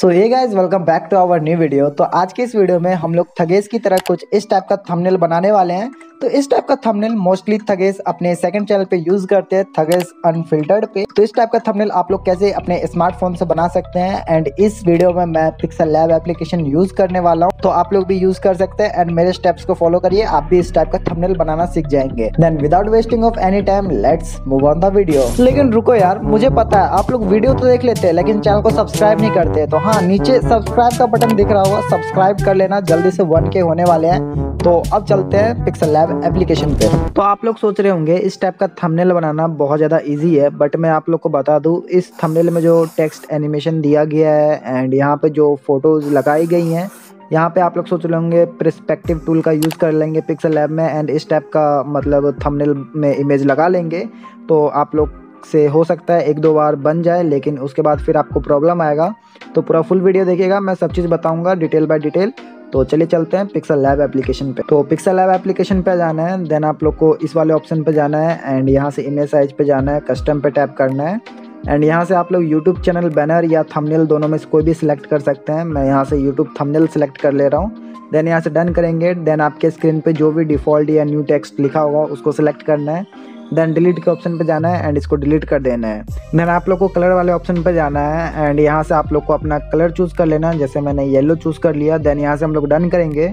सो ये guys welcome back to our new video तो आज के इस वीडियो में हम लोग थगेस की तरह कुछ इस टाइप का थंबनेल बनाने वाले हैं। तो इस टाइप का थंबनेल मोस्टली थगेस अपने सेकंड चैनल पे यूज़ करते हैं थगेस अनफिल्टर्ड पे। तो इस टाइप का थंबनेल आप लोग कैसे अपने स्मार्टफ़ोन से बना सकते हैं? एंड इस वीडियो में मैं पिक्सल लैब एप्लीकेशन यूज़ करने वाला हूँ। तो आप लोग भी यूज़ कर सकते हैं एंड मेरे स्टेप्स को फॉलो करिए, आप भी इस टाइप का थंबनेल बनाना सीख जाएँगे। Then without wasting of any time let's move on the video लेकिन रुको यार, मुझे पता है, आप लोग वीडियो तो देख लेते हैं, लेकिन चैनल को सब्सक्राइब नहीं करते तो हाँ नीचे सब्सक्राइब का बटन दिख रहा होगा। सब्सक्राइब कर लेना। जल्दी से वन के होने वाले हैं। तो अब चलते हैं पिक्सल लैब एप्लीकेशन पे। तो आप लोग सोच रहे होंगे, इस टाइप का थंबनेल बनाना बहुत ज़्यादा इजी है बट मैं आप लोग को बता दूँ, इस थंबनेल में जो टेक्स्ट एनिमेशन दिया गया है एंड यहाँ पे जो फ़ोटोज़ लगाई गई हैं, यहाँ पे आप लोग सोच रहे होंगे प्रस्पेक्टिव टूल का यूज़ कर लेंगे पिक्सल लैब में एंड इस टाइप का मतलब थंबनेल में इमेज लगा लेंगे। तो आप लोग से हो सकता है एक दो बार बन जाए, लेकिन उसके बाद फिर आपको प्रॉब्लम आएगा। तो पूरा फुल वीडियो देखिएगा, मैं सब चीज़ बताऊँगा डिटेल बाय डिटेल तो चलिए चलते हैं पिक्सल लैब एप्लीकेशन पे। तो पिक्सल लैब एप्लीकेशन पे जाना है देन आप लोग को इस वाले ऑप्शन पे जाना है एंड यहाँ से इमेज साइज़ पे जाना है कस्टम पे टैप करना है। एंड यहाँ से आप लोग यूट्यूब चैनल बैनर या थंबनेल दोनों में से कोई भी सिलेक्ट कर सकते हैं। मैं यहाँ से यूट्यूब थंबनेल सेलेक्ट कर ले रहा हूँ। देन यहाँ से डन करेंगे देन आपके स्क्रीन पे जो भी डिफ़ॉल्ट या न्यू टेक्स्ट लिखा होगा, उसको सिलेक्ट करना है। देन डिलीट के ऑप्शन पे जाना है एंड इसको डिलीट कर देना है। देन आप लोग को कलर वाले ऑप्शन पे जाना है एंड यहाँ से आप लोग को अपना कलर चूज़ कर लेना। है जैसे मैंने येलो चूज़ कर लिया देन यहाँ से हम लोग डन करेंगे।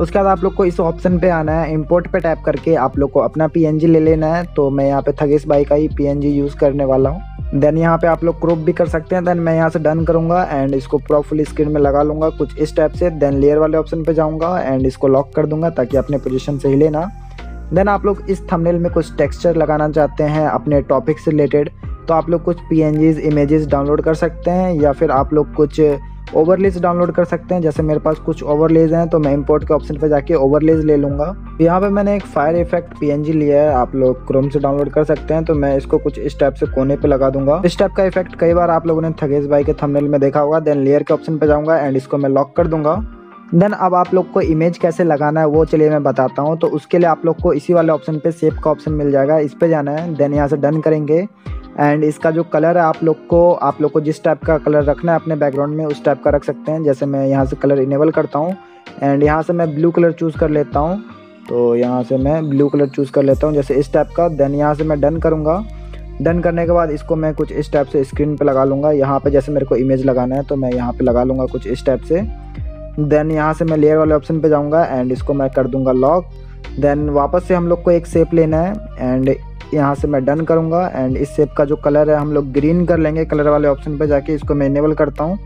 उसके बाद आप लोग को इस ऑप्शन पे आना है इंपोर्ट पे टैप करके आप लोग को अपना PNG ले लेना है। तो मैं यहाँ पे थगेश बाई का ही PNG यूज़ करने वाला हूँ। देन यहाँ पे आप लोग क्रॉप भी कर सकते हैं। देन मैं यहाँ से डन करूँगा एंड इसको पूरा फुल स्क्रीन में लगा लूँगा कुछ इस टाइप से। देन लेयर वाले ऑप्शन पे जाऊँगा एंड इसको लॉक कर दूँगा ताकि अपने पोजिशन से ही ना देन आप लोग इस थंबनेल में कुछ टेक्सचर लगाना चाहते हैं अपने टॉपिक से रिलेटेड तो आप लोग कुछ पी इमेजेस डाउनलोड कर सकते हैं या फिर आप लोग कुछ ओवरलेज डाउनलोड कर सकते हैं। जैसे मेरे पास कुछ ओवरलेज हैं तो मैं इंपोर्ट के ऑप्शन पे जाके ओवरलेज ले लूँगा। यहाँ पे मैंने एक फायर इफ़ेक्ट पीएनजी लिया है, आप लोग क्रोम से डाउनलोड कर सकते हैं तो मैं इसको कुछ इस टाइप से कोने पे लगा दूँगा। इस टाइप का इफ़ेक्ट कई बार आप लोगों ने थगेश भाई के थंबनेल में देखा होगा देन लेयर के ऑप्शन पे जाऊँगा एंड इसको मैं लॉक कर दूँगा। देन अब आप लोग को इमेज कैसे लगाना है वो चलिए मैं बताता हूँ। तो उसके लिए आप लोग को इसी वाले ऑप्शन पे सेप का ऑप्शन मिल जाएगा। इस पर जाना है। देन यहाँ से डन करेंगे। एंड इसका जो कलर है आप लोग को, आप लोग को जिस टाइप का कलर रखना है अपने बैकग्राउंड में, उस टाइप का रख सकते हैं। जैसे मैं यहाँ से कलर इनेबल करता हूँ। एंड यहाँ से मैं ब्लू कलर चूज़ कर लेता हूँ। तो यहाँ से मैं ब्लू कलर चूज़ कर लेता हूँ जैसे इस टाइप का। देन यहाँ से मैं डन करूँगा। डन करने के बाद इसको मैं कुछ इस टाइप से स्क्रीन पे लगा लूँगा। यहाँ पे जैसे मेरे को इमेज लगाना है तो मैं यहाँ पे लगा लूँगा कुछ इस टाइप से। देन यहाँ से मैं लेयर वाले ऑप्शन पे जाऊँगा एंड इसको मैं कर दूँगा लॉक देन वापस से हम लोग को एक सेप लेना है एंड यहाँ से मैं डन करूँगा एंड इस सेप का जो कलर है हम लोग ग्रीन कर लेंगे कलर वाले ऑप्शन पे जाके इसको मैं इनेबल करता हूँ.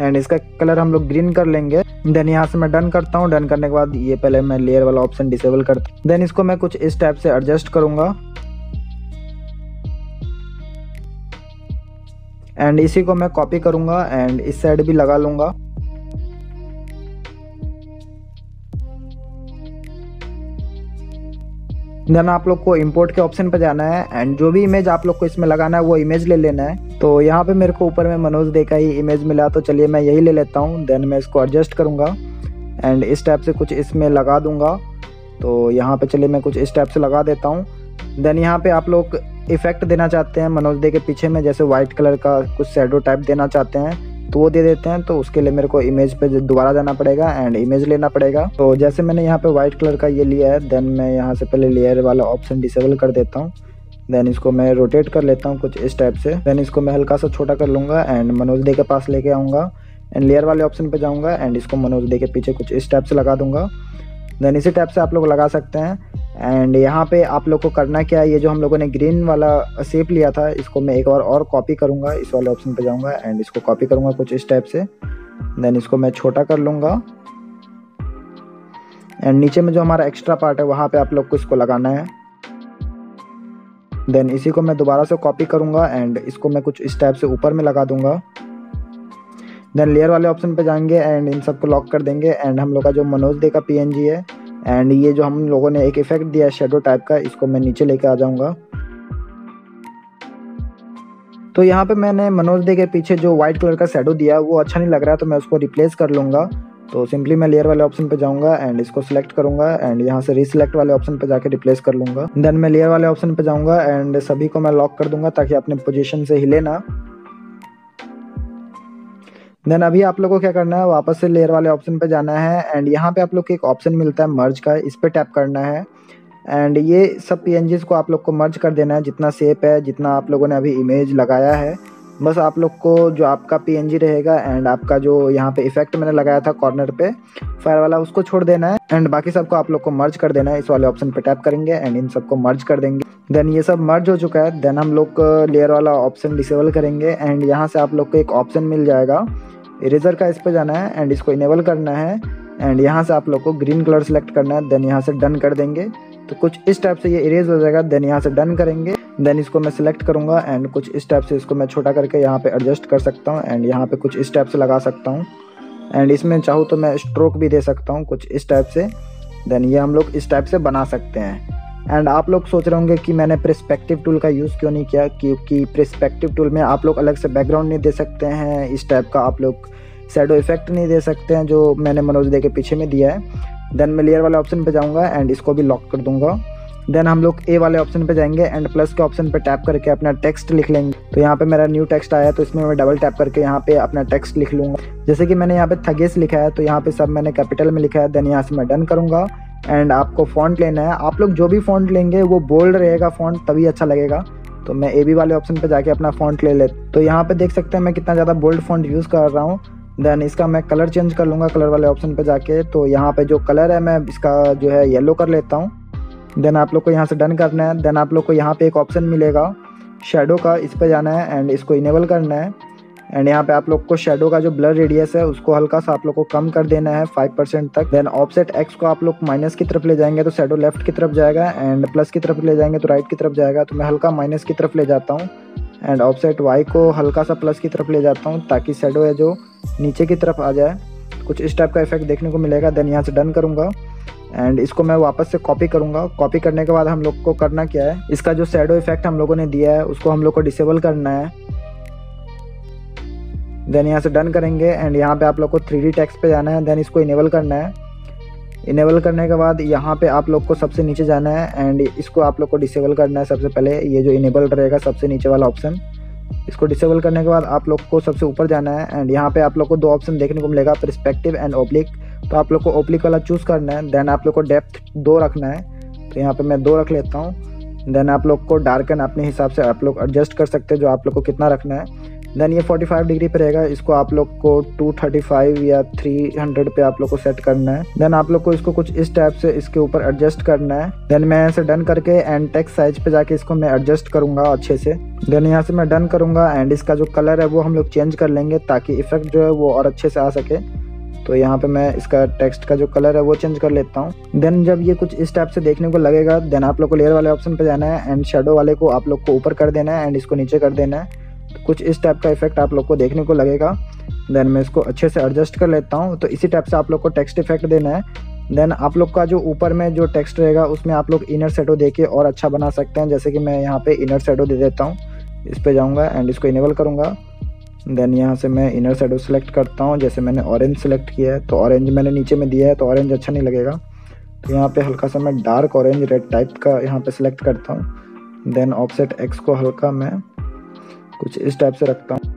एंड इसका कलर हम लोग ग्रीन कर लेंगे. देन यहाँ से मैं डन करता हूँ. डन करने के बाद ये पहले मैं लेयर वाला ऑप्शन डिसेबल करता हूँ देन इसको मैं कुछ इस टाइप से एडजस्ट करूँगा. एंड इसी को मैं कॉपी करूँगा एंड इस साइड भी लगा लूँगा. देन आप लोग को इम्पोर्ट के ऑप्शन पर जाना है एंड जो भी इमेज आप लोग को इसमें लगाना है, वो इमेज ले लेना है। तो यहाँ पे मेरे को ऊपर में मनोज दे का ही इमेज मिला तो चलिए मैं यही ले लेता हूँ देन मैं इसको एडजस्ट करूँगा एंड इस टाइप से कुछ इसमें लगा दूँगा। तो यहाँ पे चलिए मैं कुछ इस टाइप से लगा देता हूँ। देन यहाँ पे आप लोग इफ़ेक्ट देना चाहते हैं मनोज दे के पीछे में, जैसे वाइट कलर का कुछ शेडो टाइप देना चाहते हैं। तो वो दे देते हैं तो उसके लिए मेरे को इमेज पे दोबारा जाना पड़ेगा एंड इमेज लेना पड़ेगा। तो जैसे मैंने यहाँ पे व्हाइट कलर का ये लिया है देन मैं यहाँ से पहले लेयर वाला ऑप्शन डिसेबल कर देता हूँ। देन इसको मैं रोटेट कर लेता हूँ कुछ इस टाइप से। देन इसको मैं हल्का सा छोटा कर लूँगा एंड मनोज दे के पास लेके आऊँगा। एंड लेयर वाले ऑप्शन पे जाऊँगा एंड इसको मनोज दे के पीछे कुछ इस टाइप से लगा दूँगा। देन इसी टाइप से आप लोग लगा सकते हैं। एंड यहाँ पे आप लोग को करना क्या है? ये जो हम लोगों ने ग्रीन वाला सेप लिया था, इसको मैं एक बार और कॉपी करूँगा। इस वाले ऑप्शन पे जाऊँगा एंड इसको कॉपी करूँगा कुछ इस टाइप से। देन इसको मैं छोटा कर लूँगा। एंड नीचे में जो हमारा एक्स्ट्रा पार्ट है, वहाँ पे आप लोग को इसको लगाना है। देन इसी को मैं दोबारा से कॉपी करूँगा एंड इसको मैं कुछ इस टाइप से ऊपर में लगा दूँगा। देन लेयर वाले ऑप्शन पे जाएँगे एंड इन सबको लॉक कर देंगे। एंड हम लोग का जो मनोज दे का पीएनजी है एंड ये जो हम लोगों ने एक इफ़ेक्ट दिया है शेडो टाइप का, इसको मैं नीचे लेके आ जाऊँगा। तो यहाँ पे मैंने मनोज दे के पीछे जो व्हाइट कलर का शेडो दिया, वो अच्छा नहीं लग रहा है तो मैं उसको रिप्लेस कर लूँगा। तो सिंपली मैं लेयर वाले ऑप्शन पे जाऊँगा एंड इसको सिलेक्ट करूँगा एंड यहाँ से रिसिलेक्ट वाले ऑप्शन पे जाके रिप्लेस कर लूँगा। देन मैं लेयर वाले ऑप्शन पे जाऊँगा एंड सभी को मैं लॉक कर दूँगा ताकि अपने पोजीशन से हिले ना। देन अभी आप लोग को क्या करना है, वापस से लेयर वाले ऑप्शन पे जाना है एंड यहाँ पे आप लोग को एक ऑप्शन मिलता है मर्ज का, इस पर टैप करना है एंड ये सब पीएनजी को आप लोग को मर्ज कर देना है, जितना सेप है, जितना आप लोगों ने अभी इमेज लगाया है। बस आप लोग को जो आपका पीएनजी रहेगा एंड आपका जो यहाँ पे इफ़ेक्ट मैंने लगाया था कॉर्नर पे फायर वाला, उसको छोड़ देना है एंड बाकी सबको आप लोग को मर्ज कर देना है, इस वाले ऑप्शन पे टैप करेंगे एंड इन सबको मर्ज कर देंगे। देन ये सब मर्ज हो चुका है. देन हम लोग लेयर वाला ऑप्शन डिसेबल करेंगे. एंड यहाँ से आप लोग को एक ऑप्शन मिल जाएगा. इरेजर का इस पर जाना है एंड इसको इनेबल करना है. एंड यहाँ से आप लोग को ग्रीन कलर सेलेक्ट करना है. देन यहाँ से डन कर देंगे. तो कुछ इस टाइप से ये इरेज हो जाएगा. देन यहाँ से डन करेंगे. देन इसको मैं सिलेक्ट करूँगा एंड कुछ इस टाइप से इसको मैं छोटा करके यहाँ पे एडजस्ट कर सकता हूँ. एंड यहाँ पे कुछ इस टाइप से लगा सकता हूँ. एंड इसमें चाहूँ तो मैं स्ट्रोक भी दे सकता हूँ कुछ इस टाइप से. देन ये हम लोग इस टाइप से बना सकते हैं. एंड आप लोग सोच रहे होंगे कि मैंने प्रिस्पेक्टिव टूल का यूज़ क्यों नहीं किया? क्योंकि प्रिस्पेक्टिव टूल में आप लोग अलग से बैकग्राउंड नहीं दे सकते हैं, इस टाइप का आप लोग शेडो इफ़ेक्ट नहीं दे सकते हैं, जो मैंने मनोज दे के पीछे में दिया है। देन मैं लेयर वाले ऑप्शन पे जाऊँगा एंड इसको भी लॉक कर दूँगा। देन हम लोग ए वाले ऑप्शन पे जाएँगे एंड प्लस के ऑप्शन पे टैप करके अपना टेक्स्ट लिख लेंगे। तो यहाँ पे मेरा न्यू टेक्स्ट आया तो इसमें मैं डबल टैप करके यहाँ पे अपना टेक्स्ट लिख लूँगा। जैसे कि मैंने यहाँ पे थगेस लिखा है तो यहाँ पे सब मैंने कैपिटल में लिखा है देन यहाँ से मैं डन करूँगा। एंड आपको फॉन्ट लेना है। आप लोग जो भी फॉन्ट लेंगे, वो बोल्ड रहेगा फॉन्ट तभी अच्छा लगेगा। तो मैं ए बी वाले ऑप्शन पे जाके अपना फॉन्ट ले ले तो यहाँ पे देख सकते हैं मैं कितना ज़्यादा बोल्ड फॉन्ट यूज़ कर रहा हूँ। देन इसका मैं कलर चेंज कर लूँगा कलर वाले ऑप्शन पे जाके। तो यहाँ पे जो कलर है, मैं इसका जो है येलो कर लेता हूँ। देन आप लोग को यहाँ से डन करना है। देन आप लोग को यहाँ पे एक ऑप्शन मिलेगा। शेडो का इस पर जाना है एंड इसको इनेबल करना है। एंड यहाँ पे आप लोग को शेडो का जो ब्लर रेडियस है, उसको हल्का सा आप लोग को कम कर देना है फाइव परसेंट तक। देन ऑफसेट एक्स को आप लोग माइनस की तरफ़ ले जाएँगे तो शेडो लेफ़्ट की तरफ़ जाएगा एंड प्लस की तरफ़ ले जाएँगे तो राइट की तरफ़ जाएगा। तो मैं हल्का माइनस की तरफ़ ले जाता हूँ एंड ऑफसेट वाई को हल्का सा प्लस की तरफ़ ले जाता हूँ ताकि शेडो है जो नीचे की तरफ़ आ जाए, कुछ इस टाइप का इफ़ेक्ट देखने को मिलेगा। देन यहाँ से डन करूँगा एंड इसको मैं वापस से कॉपी करूँगा। कॉपी करने के बाद हम लोग को करना क्या है? इसका जो शेडो इफ़ेक्ट हम लोगों ने दिया है, उसको हम लोग को डिसेबल करना है। देन यहाँ से डन करेंगे एंड यहाँ पे आप लोग को थ्री डी टेक्स्ट पे जाना है देन इसको इनेबल करना है इनेबल करने के बाद यहाँ पे आप लोग को सबसे नीचे जाना है एंड इसको आप लोग को डिसेबल करना है सबसे पहले ये जो इनेबल रहेगा सबसे नीचे वाला ऑप्शन इसको डिसेबल करने के बाद आप लोग को सबसे ऊपर जाना है एंड यहाँ पे आप लोग को दो ऑप्शन देखने को मिलेगा परस्पेक्टिव एंड ओब्लिक तो आप लोग को ओब्लिक वाला चूज़ करना है देन आप लोग को डेप्थ दो रखना है तो यहाँ पे मैं दो रख लेता हूँ देन आप लोग को डार्कन अपने हिसाब से आप लोग एडजस्ट कर सकते हैं जो आप लोग को कितना रखना है देन ये 45 डिग्री पे रहेगा, इसको आप लोग को 235 या 300 पे आप लोग को सेट करना है। देन आप लोग को इसको कुछ इस टाइप से इसके ऊपर एडजस्ट करना है। देन मैं ऐसे डन करके एंड टेक्स साइज़ पे जाके इसको मैं एडजस्ट करूँगा अच्छे से। देन यहाँ से मैं डन करूँगा एंड इसका जो कलर है वो हम लोग चेंज कर लेंगे ताकि इफ़ेक्ट जो है वो और अच्छे से आ सके। तो यहाँ पे मैं इसका टेक्स्ट का जो कलर है वो चेंज कर लेता हूँ। देन जब ये कुछ इस टाइप से देखने को लगेगा देन आप लोग को लेयर वाले ऑप्शन पे जाना है एंड शेडो वाले को आप लोग को ऊपर कर देना है एंड इसको नीचे कर देना है। कुछ इस टाइप का इफ़ेक्ट आप लोग को देखने को लगेगा। देन मैं इसको अच्छे से एडजस्ट कर लेता हूँ। तो इसी टाइप से आप लोग को टेक्स्ट इफ़ेक्ट देना है। देन आप लोग का जो ऊपर में जो टेक्स्ट रहेगा, उसमें आप लोग इनर सेटो दे के और अच्छा बना सकते हैं। जैसे कि मैं यहाँ पे इनर सेटो दे देता हूँ। इस पर जाऊँगा एंड इसको इनेबल करूँगा। देन यहाँ से मैं इनर शेडो सेलेक्ट करता हूँ। जैसे मैंने ऑरेंज सेलेक्ट किया है तो ऑरेंज मैंने नीचे में दिया है तो ऑरेंज अच्छा नहीं लगेगा। तो यहाँ पे हल्का सा मैं डार्क ऑरेंज रेड टाइप का यहाँ पे सेलेक्ट करता हूँ। देन ऑफसेट एक्स को हल्का मैं कुछ इस टाइप से रखता हूँ।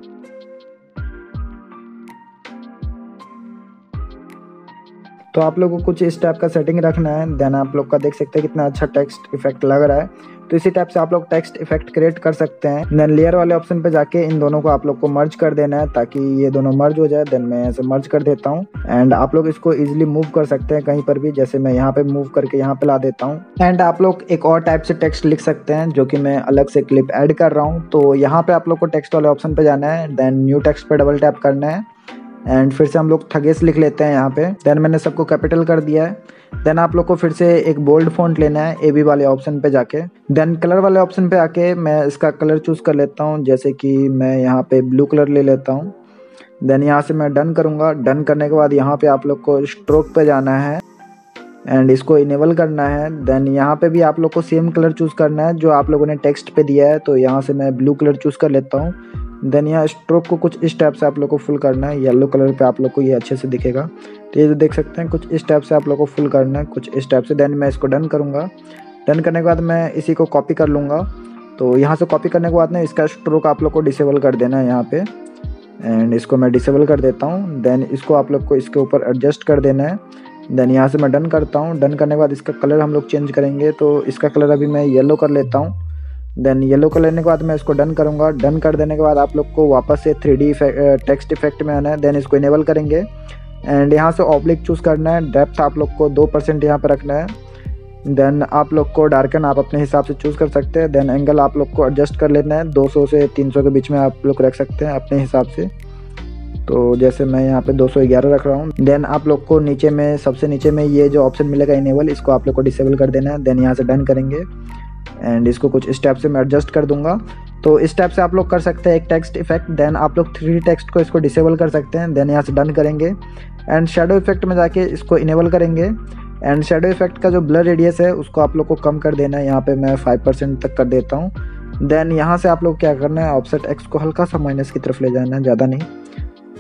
तो आप लोगों को कुछ इस टाइप का सेटिंग रखना है देन आप लोग का देख सकते हैं कितना अच्छा टेक्स्ट इफ़ेक्ट लग रहा है। तो इसी टाइप से आप लोग टेक्स्ट इफ़ेक्ट क्रिएट कर सकते हैं। देन लेयर वाले ऑप्शन पे जाके इन दोनों को आप लोग को मर्ज कर देना है, ताकि ये दोनों मर्ज हो जाए देन मैं ऐसे मर्ज कर देता हूँ। एंड आप लोग इसको इजिली मूव कर सकते हैं कहीं पर भी, जैसे मैं यहाँ पे मूव करके यहाँ पे ला देता हूँ। एंड आप लोग एक और टाइप से टेक्स्ट लिख सकते हैं, जो कि मैं अलग से क्लिप एड कर रहा हूँ। तो यहाँ पे आप लोग को टेक्स्ट वाले ऑप्शन पे जाना है देन न्यू टेक्स्ट पे डबल टैप करना है। एंड फिर से हम लोग थगेस लिख लेते हैं यहाँ पे। देन मैंने सबको कैपिटल कर दिया है। देन आप लोग को फिर से एक बोल्ड फॉन्ट लेना है ए बी वाले ऑप्शन पे जाके। देन कलर वाले ऑप्शन पे आके मैं इसका कलर चूज़ कर लेता हूँ। जैसे कि मैं यहाँ पे ब्लू कलर ले लेता हूँ। देन यहाँ से मैं डन करूँगा। डन करने के बाद यहाँ पे आप लोग को स्ट्रोक पे जाना है। एंड इसको इनेबल करना है। देन यहाँ पे भी आप लोग को सेम कलर चूज़ करना है, जो आप लोगों ने टेक्स्ट पे दिया है। तो यहाँ से मैं ब्लू कलर चूज़ कर लेता हूँ। देन यहाँ स्ट्रोक को कुछ इस टाइप से आप लोग को फुल करना है। येलो कलर पे आप लोग को ये अच्छे से दिखेगा। तो ये देख सकते हैं, कुछ इस टाइप से आप लोग को फुल करना है, कुछ इस टाइप से। देन मैं इसको डन करूँगा। डन करने के बाद मैं इसी को कॉपी कर लूँगा। तो यहाँ से कॉपी करने के बाद ना इसका स्ट्रोक आप लोग को डिसेबल कर देना है यहाँ पे। एंड इसको मैं डिसेबल कर देता हूँ। देन इसको आप लोग को इसके ऊपर एडजस्ट कर देना है। देन यहाँ से मैं डन करता हूँ। डन करने के बाद इसका कलर हम लोग चेंज करेंगे। तो इसका कलर अभी मैं येलो कर लेता हूँ। देन येलो कर लेने के बाद मैं इसको डन करूँगा। डन कर देने के बाद आप लोग को वापस से थ्री डी टेक्स्ट इफ़ेक्ट में आना है। देन इसको इनेबल करेंगे। एंड यहाँ से ऑब्लिक चूज़ करना है। डेप्थ आप लोग को दो परसेंट यहाँ पर रखना है। देन आप लोग को डार्कन आप अपने हिसाब से चूज़ कर सकते हैं। देन एंगल आप लोग को एडजस्ट कर लेना है। 200 से 300 के बीच में आप लोग रख सकते हैं अपने हिसाब से। तो जैसे मैं यहाँ पे 211 रख रहा हूँ। देन आप लोग को नीचे में, सबसे नीचे में ये जो ऑप्शन मिलेगा इनेबल इसको आप लोग को डिसेबल कर देना है। देन यहाँ से डन करेंगे। एंड इसको कुछ स्टेप से मैं एडजस्ट कर दूँगा। तो इस टाइप से आप लोग कर सकते हैं एक टेक्स्ट इफ़ेक्ट देन आप लोग थ्री टेक्स्ट को इसको डिसेबल कर सकते हैं देन यहाँ से डन करेंगे। एंड शेडो इफ़ेक्ट में जाके इसको इनेबल करेंगे। एंड शेडो इफ़ेक्ट का जो ब्लर रेडियस है, उसको आप लोग को कम कर देना है। यहाँ पे मैं फाइव परसेंट तक कर देता हूँ। देन यहाँ से आप लोग क्या करना है ऑफसेट एक्स को हल्का सा माइनस की तरफ़ ले जाना है, ज़्यादा नहीं।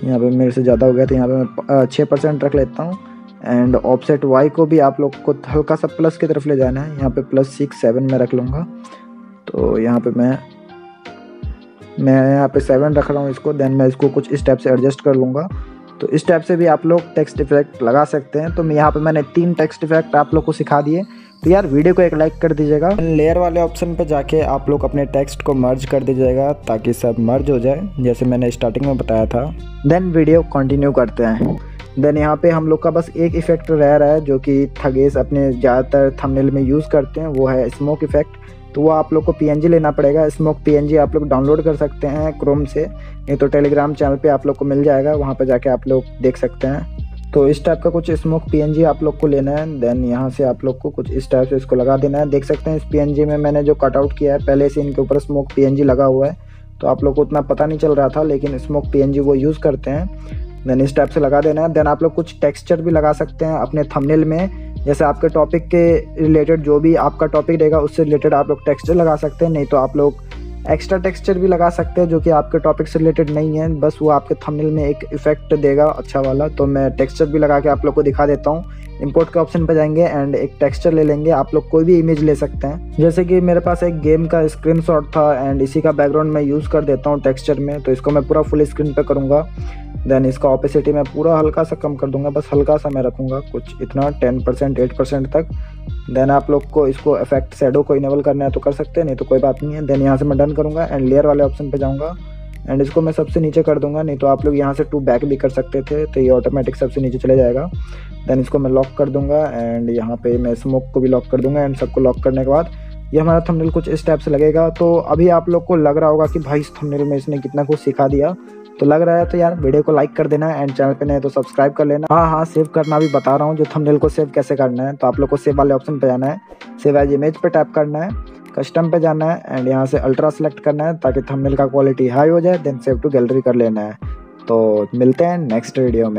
यहाँ पे मेरे से ज़्यादा हो गया तो यहाँ पे मैं छः परसेंट रख लेता हूँ। एंड ऑफसेट वाई को भी आप लोग को हल्का सा प्लस की तरफ़ ले जाना है। यहाँ पे प्लस सिक्स सेवन में रख लूँगा। तो यहाँ पे मैं मैं यहाँ पे सेवन रख रहा हूँ इसको। देन मैं इसको कुछ इस टाइप से एडजस्ट कर लूँगा। तो इस टाइप से भी आप लोग टेक्स्ट इफ़ेक्ट लगा सकते हैं। तो मैं यहाँ पे मैंने तीन टेक्स्ट इफ़ेक्ट आप लोग को सिखा दिए। तो यार वीडियो को एक लाइक कर दीजिएगा। लेयर वाले ऑप्शन पे जाके आप लोग अपने टेक्स्ट को मर्ज कर दीजिएगा, ताकि सब मर्ज हो जाए, जैसे मैंने स्टार्टिंग में बताया था। देन वीडियो कंटिन्यू करते हैं। देन यहाँ पे हम लोग का बस एक इफ़ेक्ट रह रहा है जो कि थगेस अपने ज़्यादातर थंबनेल में यूज़ करते हैं, वो है स्मोक इफ़ेक्ट तो वो आप लोग को पीएनजी लेना पड़ेगा। स्मोक पीएनजी आप लोग डाउनलोड कर सकते हैं क्रोम से। नहीं तो टेलीग्राम चैनल पे आप लोग को मिल जाएगा। वहाँ पर जाके आप लोग देख सकते हैं। तो इस टाइप का कुछ स्मोक पीएनजी आप लोग को लेना है। देन यहाँ से आप लोग को कुछ इस टाइप से इसको लगा देना है। देख सकते हैं इस पीएनजी में मैंने जो कटआउट किया है, पहले से इनके ऊपर स्मोक पीएनजी लगा हुआ है। तो आप लोग को उतना पता नहीं चल रहा था, लेकिन स्मोक पीएनजी वो यूज़ करते हैं। देन इस टाइप से लगा देना है। देन आप लोग कुछ टेक्सचर भी लगा सकते हैं अपने थंबनेल में। जैसे आपके टॉपिक के रिलेटेड जो भी आपका टॉपिक रहेगा, उससे रिलेटेड आप लोग टेक्सचर लगा सकते हैं। नहीं तो आप लोग एक्स्ट्रा टेक्सचर भी लगा सकते हैं, जो कि आपके टॉपिक से रिलेटेड नहीं है। बस वो आपके थंबनेल में एक इफ़ेक्ट देगा अच्छा वाला। तो मैं टेक्सचर भी लगा के आप लोग को दिखा देता हूँ। इंपोर्ट के ऑप्शन पर जाएँगे एंड एक टेक्सचर ले लेंगे। आप लोग कोई भी इमेज ले सकते हैं। जैसे कि मेरे पास एक गेम का स्क्रीन था एंड इसी का बैकग्राउंड मैं यूज़ कर देता हूँ टेक्सचर में। तो इसको मैं पूरा फुल स्क्रीन पर करूँगा। देन इसका ऑपेसिटी मैं पूरा हल्का सा कम कर दूँगा, बस हल्का सा मैं रखूँगा कुछ इतना टेन परसेंट एट परसेंट तक। देन आप लोग को इसको इफ़ेक्ट शेडो को इनेबल करना है तो कर सकते हैं, नहीं तो कोई बात नहीं है। देन यहाँ से मैं डन करूँगा एंड लेयर वाले ऑप्शन पे जाऊँगा। एंड इसको मैं सबसे नीचे कर दूँगा, नहीं तो आप लोग यहाँ से टू बैक भी कर सकते थे तो ये ऑटोमेटिक सबसे नीचे चले जाएगा। देन इसको मैं लॉक कर दूँगा एंड यहाँ पे मैं स्मोक को भी लॉक कर दूँगा एंड सबको लॉक करने के बाद ये हमारा थंबनेल कुछ इस टाइप से लगेगा। तो अभी आप लोग को लग रहा होगा कि भाई इस थंबनेल में इसने कितना कुछ सिखा दिया। तो लग रहा है तो यार वीडियो को लाइक कर देना एंड चैनल पे नहीं तो सब्सक्राइब कर लेना। हाँ हाँ सेव करना भी बता रहा हूँ। जो थंबनेल को सेव कैसे करना है तो आप लोग को सेव वाले ऑप्शन पे जाना है। सेव एज इमेज पे टैप करना है कस्टम पे जाना है एंड यहाँ से अल्ट्रा सेलेक्ट करना है ताकि थंबनेल का क्वालिटी हाई हो जाए देन सेव टू गैलरी कर लेना है। तो मिलते हैं नेक्स्ट वीडियो में।